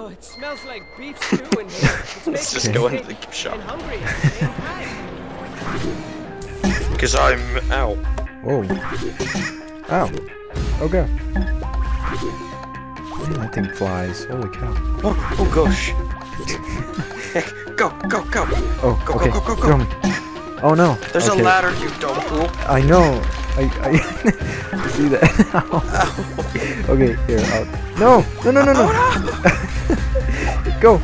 Oh, it smells like beef stew in here. It's Let's just go into the gift shop. And hungry at the same time. Because I'm out. Whoa. Ow. Oh god. Man, that thing flies. Holy cow. Oh, oh gosh. go, go, go. Oh, Go, go, okay. go, go, go. throw me. Oh no. There's okay. a ladder, you dumb fool. I know. I, I see that. Ow. okay, here. I'll... No! No, no, no, no! Oh, Go!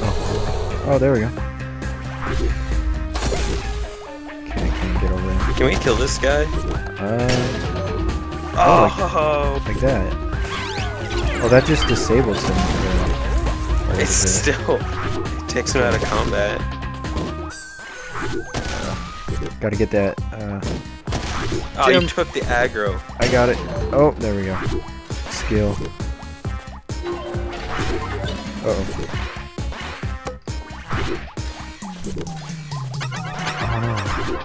oh. oh, there we go. Okay, I can't get over there. Can we kill this guy? Uh, Oh, like that. Oh, that just disables him. For it's still takes him out of combat. Gotta get that. Uh, Oh, Jim. you took the aggro. I got it. Oh, there we go. Skill. Uh oh. Oh.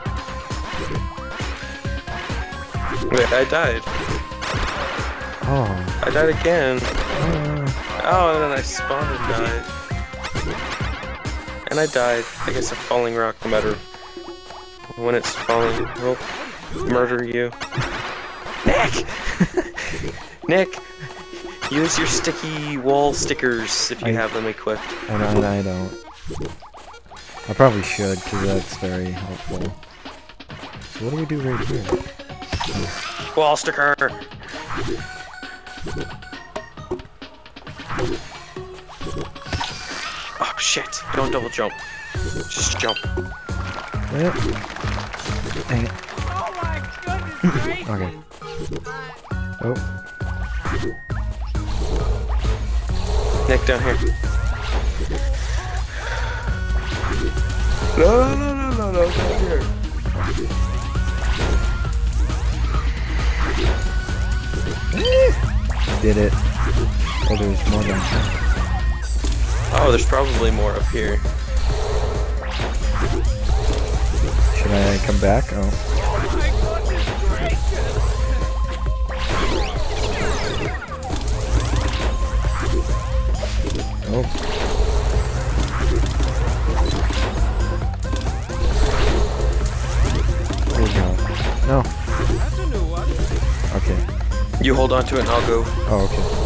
Wait, I died. Oh. I died again. Uh, Oh, and then I spawned and died. And I died. I guess a falling rock, no matter when it's falling, will murder you. Nick! Nick! Use your sticky wall stickers if you I- have them equipped. I don't. I don't. I probably should, because that's very helpful. So what do we do right here? Wall sticker! Shit! Don't double jump. Just jump. Yep. Dang it. Oh my goodness gracious. Okay. Oh. Nick, down here. No, no, no, no, no, down here. Did it. Oh, there's more down here. Oh, there's probably more up here. Should I come back? Oh. Oh my goodness gracious. There we go. No. That's a new one. Okay. You hold on to it and I'll go. Oh, okay.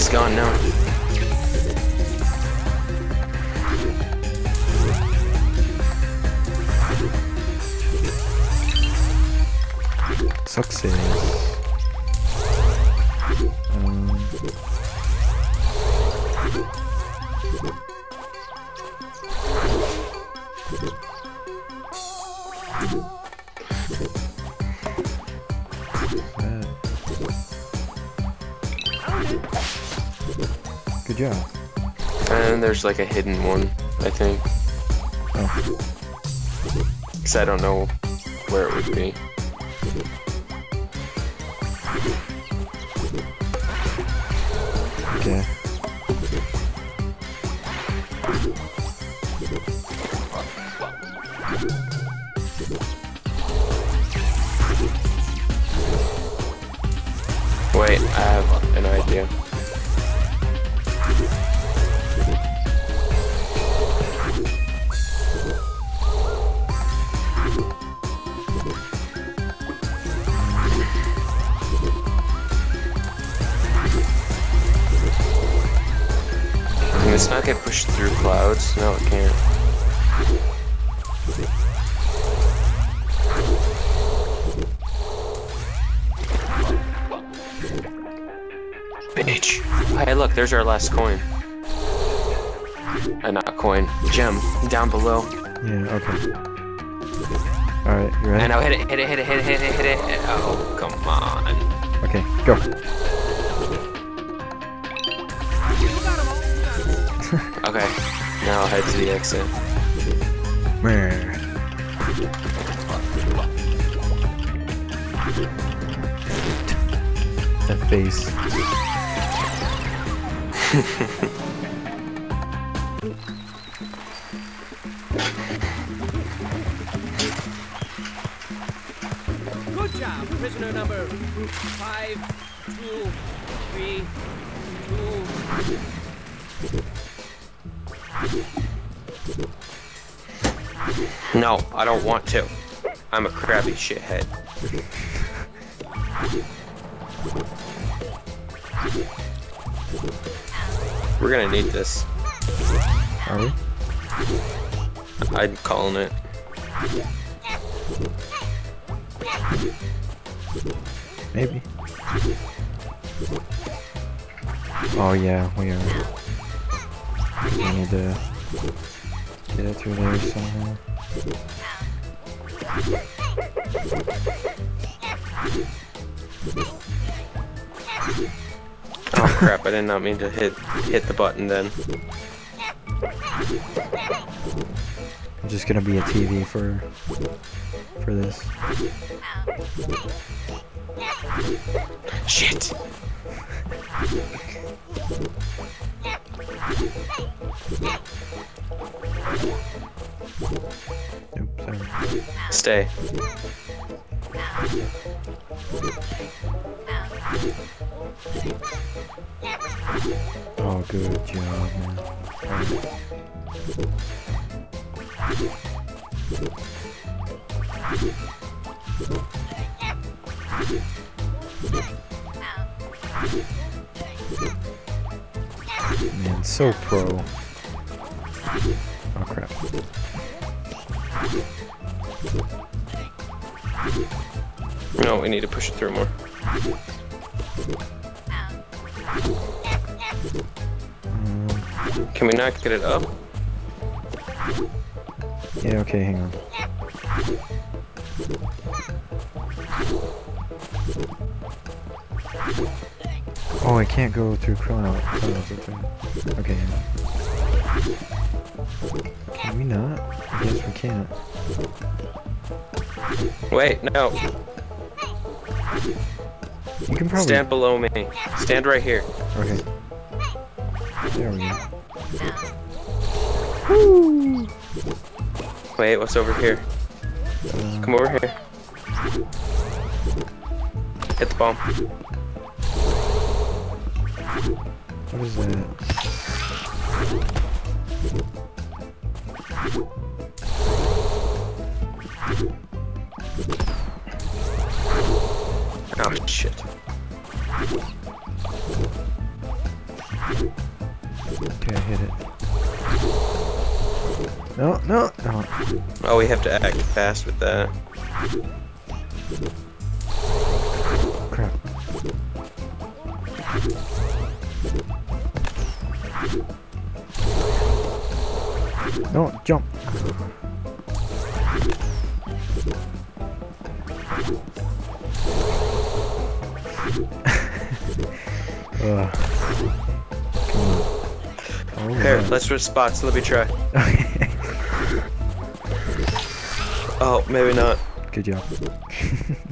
He's gone now. Success. Um, Job. And there's like a hidden one, I think. Oh, Because I don't know where it would be. Not get pushed through clouds? No, it can't. Bitch. Hey, look, there's our last coin. Uh, not coin, gem, down below. Yeah, okay. Alright, you ready? And now hit it, hit it, hit it, hit it, hit it, hit it. Oh, come on. Okay, go. okay, now I'll head to the exit. Where? That face. Good job, prisoner number five, two, three, two. No, I don't want to. I'm a crabby shithead. We're gonna need this. Are we? I'm calling it. Maybe. Oh yeah, we are. We need to get it through there somehow. Oh crap, I did not mean to hit hit the button then. I'm just gonna be a TV for for this. Shit! Stay. Oh, good job, man. Man, so pro. Oh crap. No, we need to push it through more. Can we not get it up? yeah, okay, hang on. Oh, I can't go through Chrono. Chrono's up there. Okay. Can we not? I guess we can't. Wait, no. You can probably. Stand below me. Stand right here. Okay. There we go. Wait, what's over here? Um, Come over here. Hit the bomb. What is that? Oh shit. Okay, I hit it. No, no, no. Oh, we have to act fast with that. Crap. No, jump. Ugh. Oh, Here, let's switch spots. Let me try. Oh, maybe not. Good job.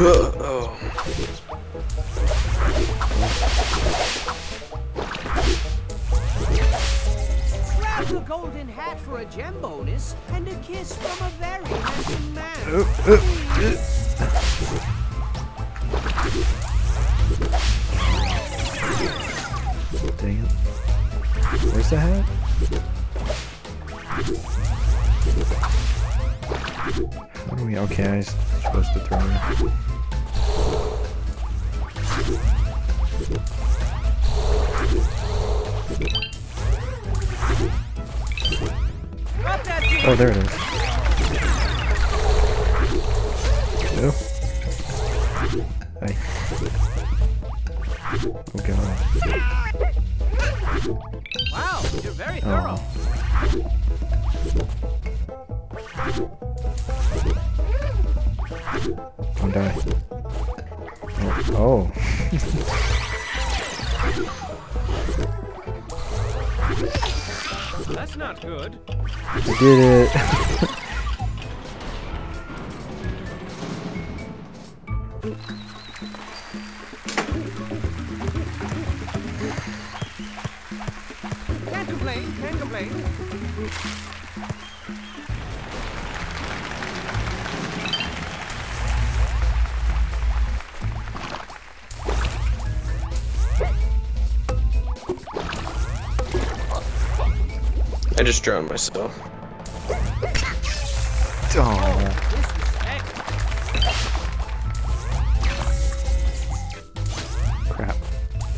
oh. Grab the golden hat for a gem bonus and a kiss from a very handsome man. Supposed to throw it. Drop that dude. Oh, there it is. Oh. Hey. Oh god. Wow, you're very oh. thorough. Oh. Die. Oh. oh. That's not good. I did it. I just drowned myself. oh. Crap.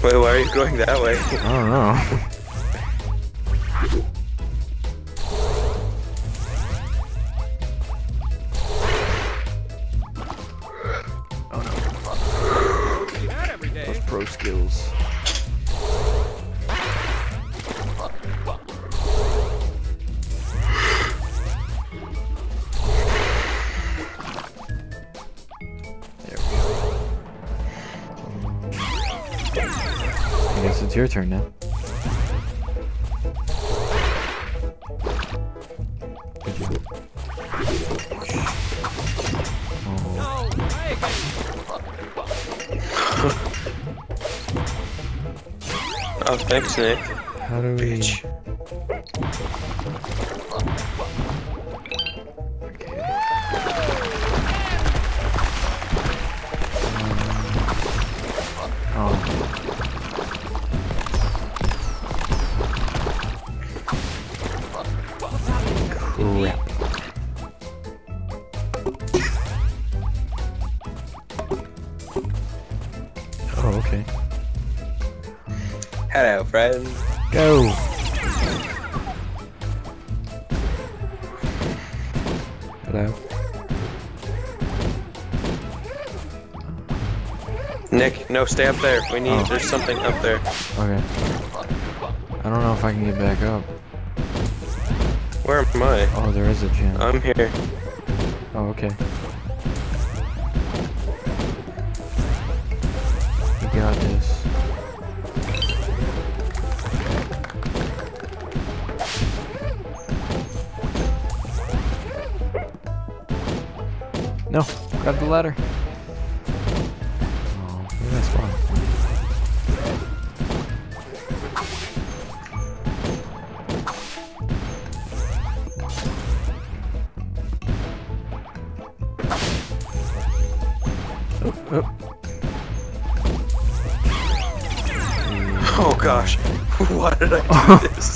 Wait, why are you going that way? I don't know. it's your turn now. Oh, No, try again. Oh, thanks, Nick. how do we? Bitch. Hello, friend. Go! Hello? Nick, no, stay up there. We need. Oh. There's something up there. Okay. I don't know if I can get back up. Where am I? Oh, there is a gem. I'm here. Oh, okay. We got this. No, grab the ladder. Oh, where did I spawn? Oh, oh. Oh gosh. Why did I do this?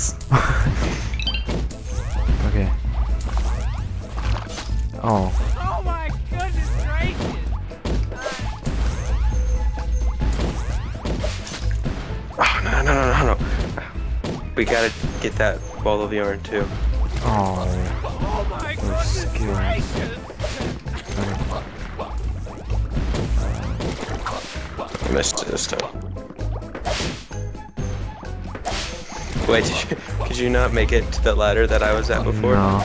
Get that ball of yarn too. oh. Oh my goodness skills. gracious. Okay. I missed it this time. Wait, did you, could you not make it to the ladder that I was at before? No.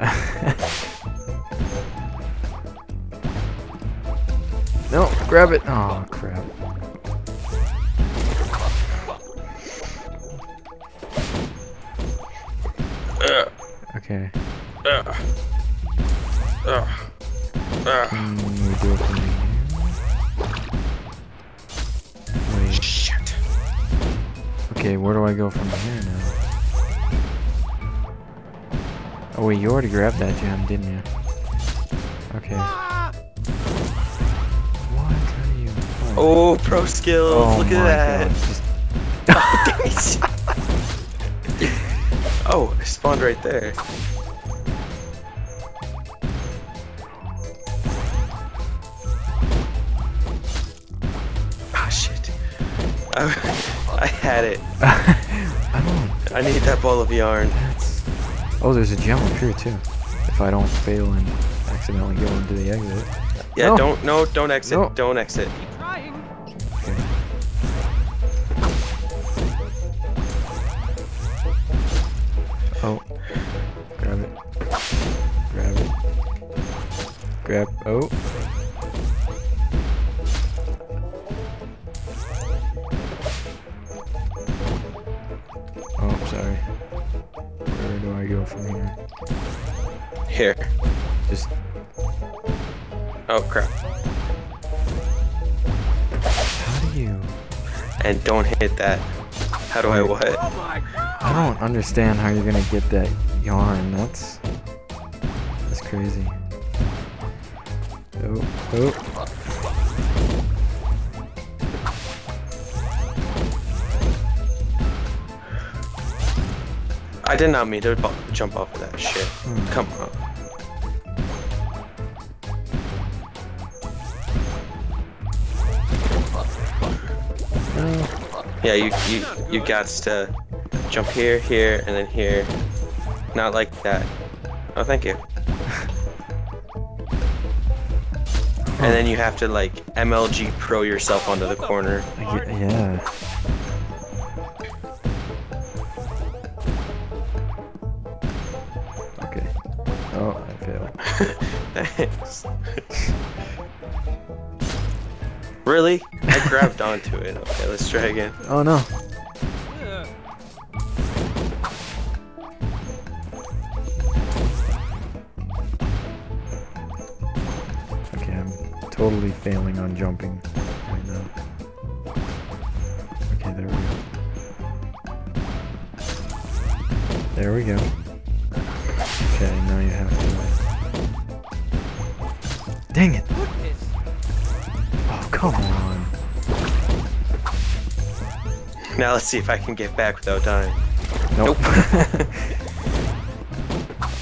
no, grab it. Oh, crap. Okay, where do I go from here now? Oh wait, you already grabbed that gem, didn't you? Okay. What? Oh, pro skills. Oh Look at god. that. Just, oh, I spawned right there. Had it. I need that ball of yarn. That's. Oh, there's a gem up here too. If I don't fail and accidentally go into the exit. Yeah, No. don't, no, don't exit. No. Don't exit. Okay. Oh. Grab it. Grab it. Grab. Oh, Oh, crap. How do you. And don't hit that. How do I what? Oh. I don't understand how you're gonna get that yarn. That's that's crazy. Oh, oh. I did not mean to jump off of that shit. Hmm. Come on. Yeah, you you you got to jump here, here, and then here. Not like that. Oh, thank you. And then you have to like MLG pro yourself onto the corner. Yeah. Okay. Oh, I failed. Thanks. Really? I grabbed onto it. Okay, let's try again. Oh no. Okay, I'm totally failing on jumping right now. Okay, there we go. There we go. Now let's see if I can get back without dying. Nope.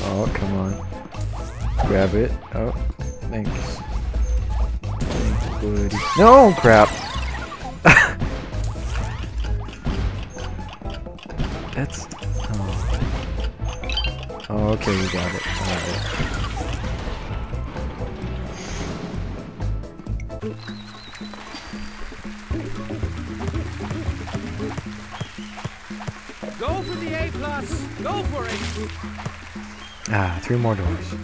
oh, come on. Grab it. Oh, thanks. Thanks, buddy. No, crap. That's. Oh. oh, okay, we got it. Go for it. Ah, three more doors.